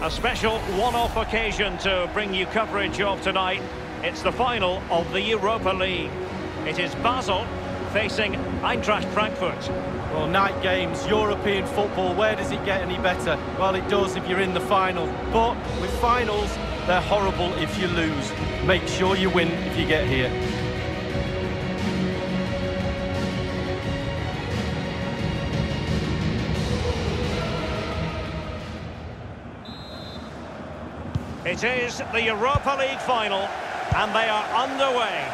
A special one-off occasion to bring you coverage of tonight. It's the final of the Europa League. It is Basel facing Eintracht Frankfurt. Well, night games, European football, where does it get any better? Well, it does if you're in the final. But with finals, they're horrible if you lose. Make sure you win if you get here. It is the Europa League final, and they are underway.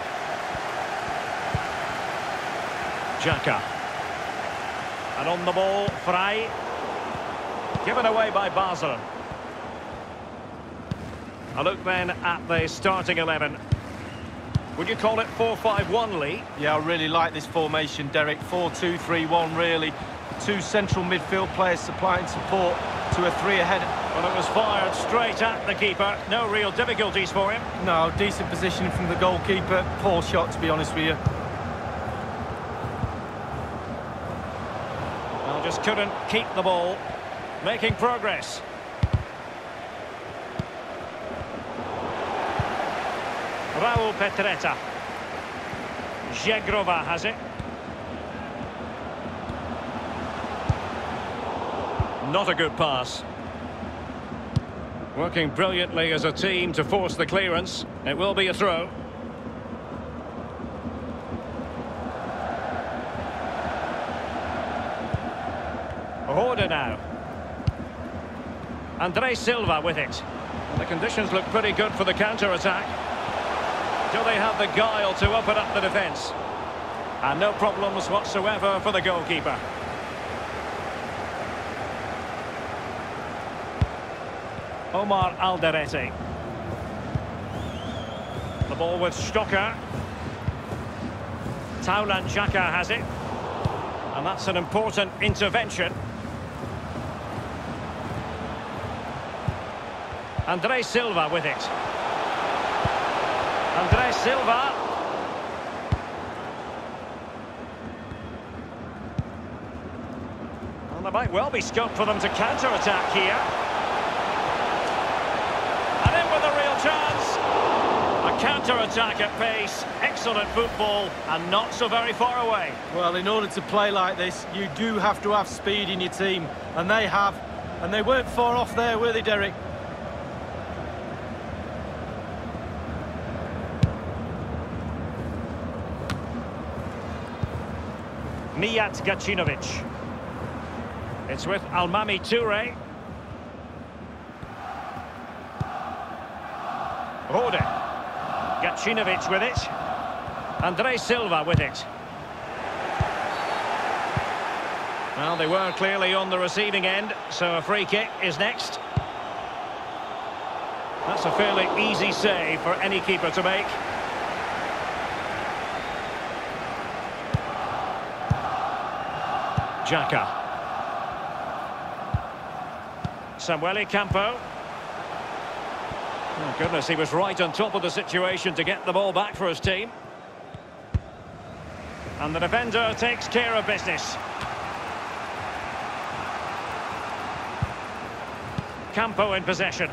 Xhaka. And on the ball, Frei. Given away by Basel. A look then at the starting 11. Would you call it 4-5-1, Lee? Yeah, I really like this formation, Derek. 4-2-3-1, really. Two central midfield players supplying support to a three ahead. Well, it was fired straight at the keeper. No real difficulties for him. No, decent positioning from the goalkeeper. Poor shot, to be honest with you. Well, just couldn't keep the ball. Making progress. Raoul Petretta. Zhegrova has it. Not a good pass. Working brilliantly as a team to force the clearance. It will be a throw. Rode now. Andre Silva with it. The conditions look pretty good for the counter-attack. Do they have the guile to open up the defence? And no problems whatsoever for the goalkeeper. Omar Alderete. The ball with Stocker. Taulant Xhaka has it. And that's an important intervention. Andre Silva with it. Andre Silva. Well, there might well be scope for them to counter-attack here. And in with a real chance. A counter-attack at pace. Excellent football and not so very far away. Well, in order to play like this, you do have to have speed in your team. And they have. And they weren't far off there, were they, Derek? Mijat Gacinovic. It's with Almamy Toure. Rode. Gacinovic with it. Andre Silva with it. Well, they were clearly on the receiving end, so a free kick is next. That's a fairly easy save for any keeper to make. Xhaka. Samuele Campo. Oh, goodness, he was right on top of the situation to get the ball back for his team. And the defender takes care of business. Campo in possession.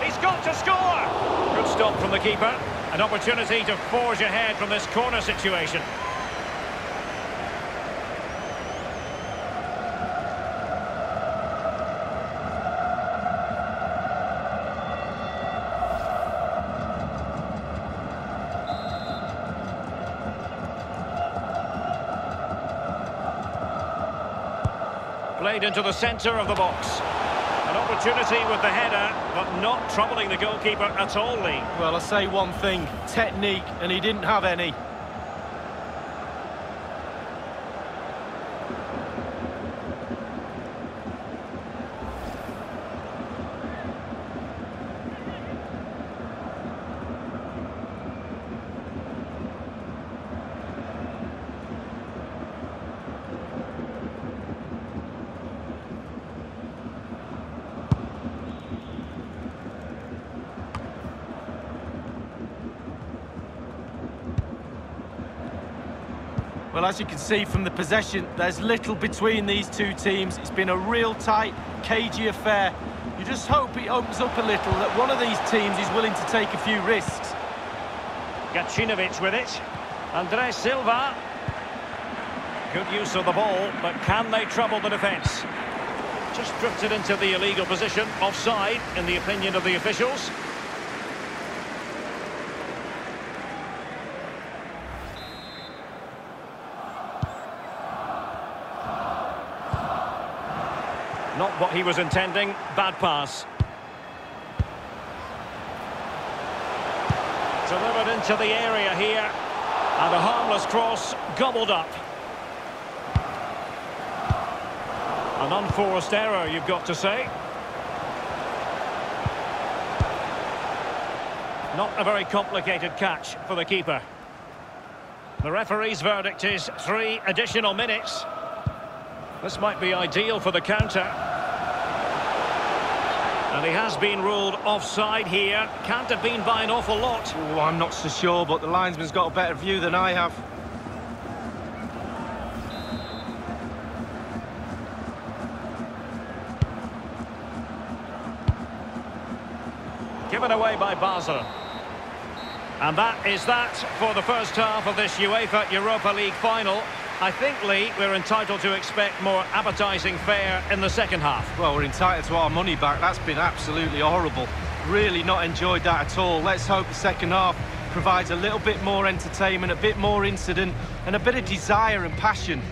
He's got to score! Good stop from the keeper. An opportunity to forge ahead from this corner situation. Played into the centre of the box. An opportunity with the header, but not troubling the goalkeeper at all, Lee. Well, I say one thing, technique, and he didn't have any. Well, as you can see from the possession, there's little between these two teams. It's been a real tight, cagey affair. You just hope it opens up a little, that one of these teams is willing to take a few risks. Gacinovic with it. Andres Silva. Good use of the ball, but can they trouble the defence? Just drifted into the illegal position, offside, in the opinion of the officials. Not what he was intending. Bad pass. Delivered into the area here. And a harmless cross gobbled up. An unforced error, you've got to say. Not a very complicated catch for the keeper. The referee's verdict is three additional minutes. This might be ideal for the counter. And he has been ruled offside here. Can't have been by an awful lot. Oh, I'm not so sure, but the linesman's got a better view than I have. Given away by Basel. And that is that for the first half of this UEFA Europa League final. I think, Lee, we're entitled to expect more appetising fare in the second half. Well, we're entitled to our money back. That's been absolutely horrible. Really not enjoyed that at all. Let's hope the second half provides a little bit more entertainment, a bit more incident, and a bit of desire and passion.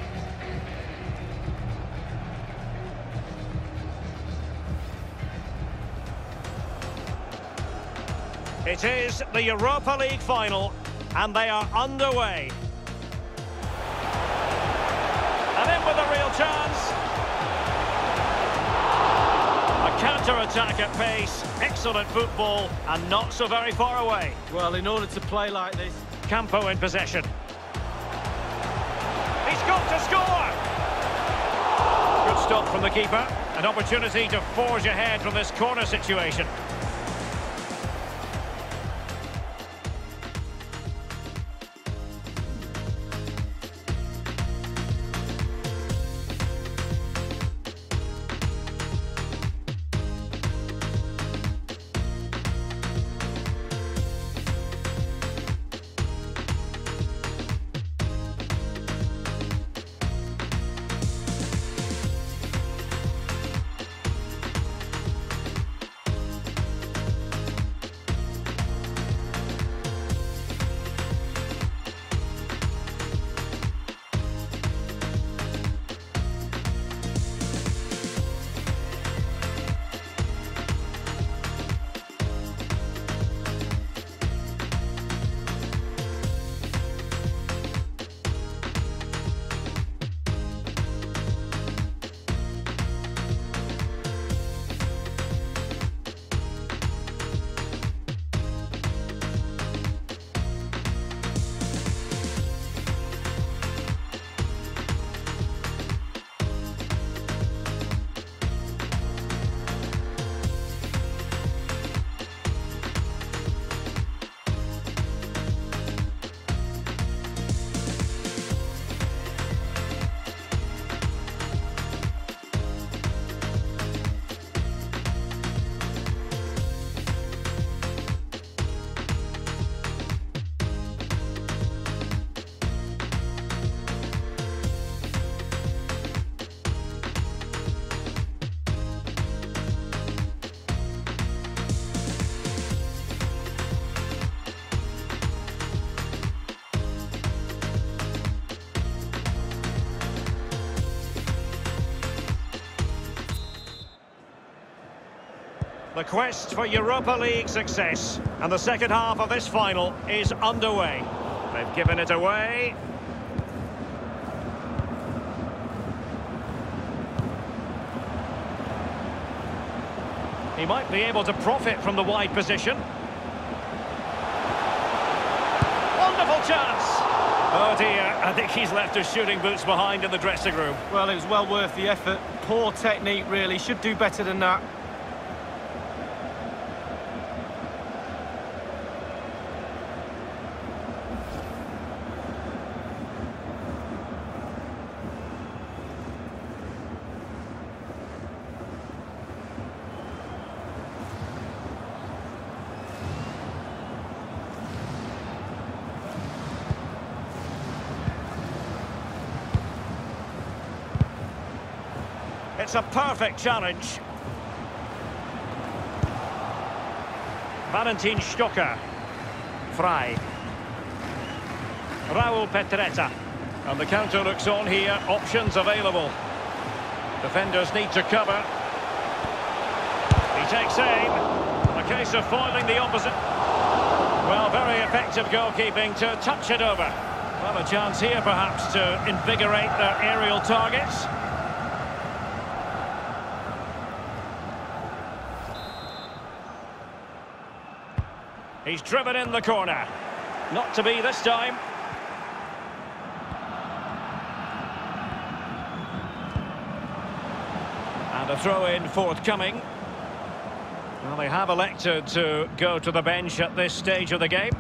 It is the Europa League final, and they are underway. Chance. A counter-attack at pace, excellent football, and not so very far away. Well, in order to play like this... Campo in possession. He's got to score! Good stop from the keeper. An opportunity to forge ahead from this corner situation. The quest for Europa League success and the second half of this final is underway. They've given it away. He might be able to profit from the wide position. Wonderful chance! Oh dear, I think he's left his shooting boots behind in the dressing room. Well, it was well worth the effort. Poor technique, really. Should do better than that. It's a perfect challenge. Valentin Stocker. Frei. Raoul Petretta. And the counter looks on here, options available. Defenders need to cover. He takes aim. A case of foiling the opposite. Well, very effective goalkeeping to touch it over. Well, a chance here perhaps to invigorate their aerial targets. He's driven in the corner. Not to be this time. And a throw-in forthcoming. Well, they have elected to go to the bench at this stage of the game.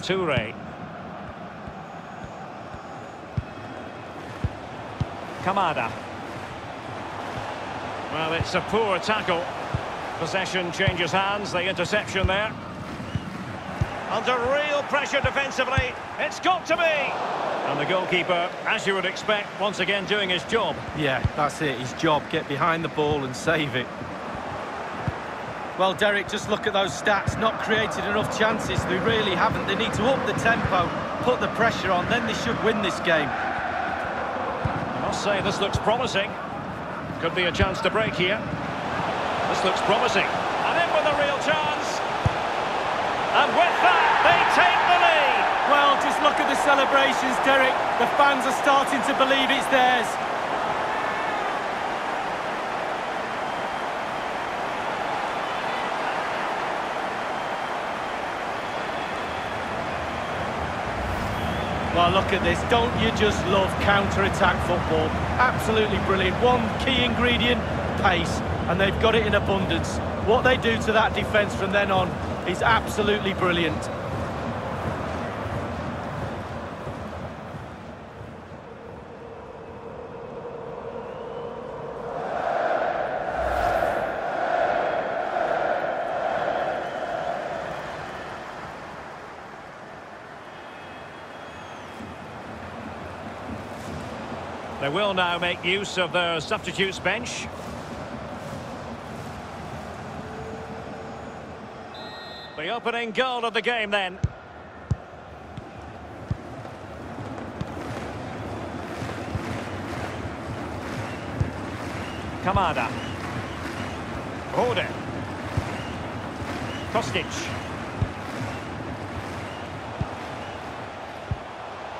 Toure. Kamada. Well, it's a poor tackle. Possession changes hands, the interception there. Under real pressure defensively, it's got to be! And the goalkeeper, as you would expect, once again doing his job. Yeah, that's it, his job. Get behind the ball and save it. Well, Derek, just look at those stats. Not created enough chances. They really haven't. They need to up the tempo, put the pressure on, then they should win this game. I must say, this looks promising. Could be a chance to break here. This looks promising. And in with a real chance. And with that, they take the lead. Well, just look at the celebrations, Derek. The fans are starting to believe it's theirs. Well, look at this. Don't you just love counter-attack football? Absolutely brilliant. One key ingredient, pace. And they've got it in abundance. What they do to that defence from then on is absolutely brilliant. They will now make use of their substitutes bench. The opening goal of the game then. Kamada. Rode. Kostic.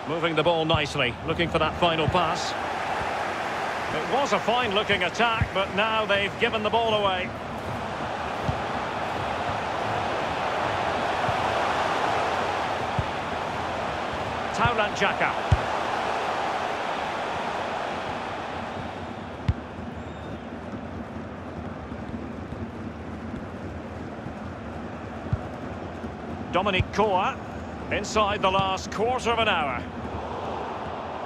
Moving the ball nicely, looking for that final pass. It was a fine-looking attack, but now they've given the ball away. Taulant Xhaka. Dominik Kohr inside the last quarter of an hour.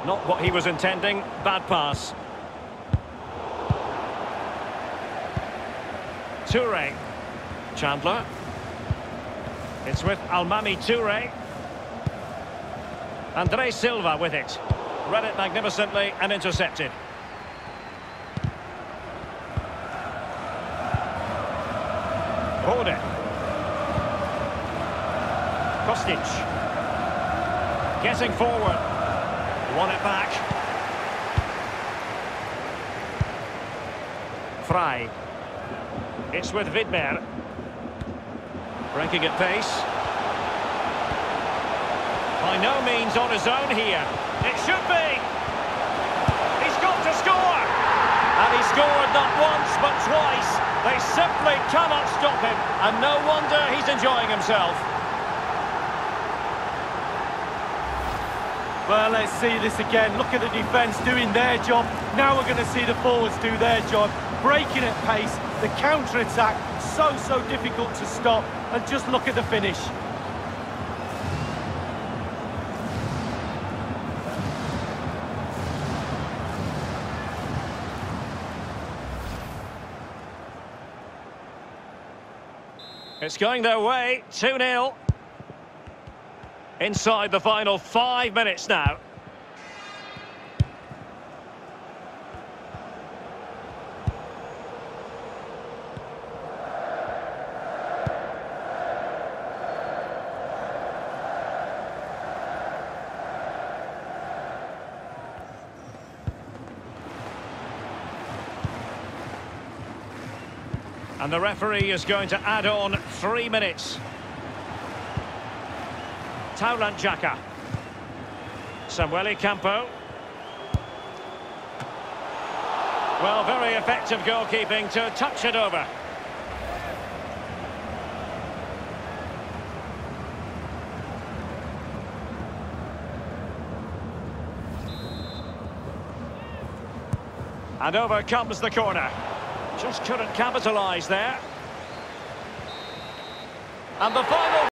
Not what he was intending, bad pass. Toure. Chandler. It's with Almamy Toure. Andre Silva with it. Read it magnificently and intercepted. Rode. Kostic. Getting forward. Won it back. Frei. It's with Widmer. Breaking at pace. By no means on his own here. It should be. He's got to score. And he scored not once but twice. They simply cannot stop him. And no wonder he's enjoying himself. Well, let's see this again. Look at the defence doing their job. Now we're going to see the forwards do their job. Breaking at pace, the counter-attack, so, so difficult to stop. And just look at the finish. It's going their way, 2-0. Inside the final five minutes now. And the referee is going to add on three minutes. Taulant Xhaka. Samuel Campo. Well, very effective goalkeeping to touch it over. And over comes the corner. Just couldn't capitalise there. And the final...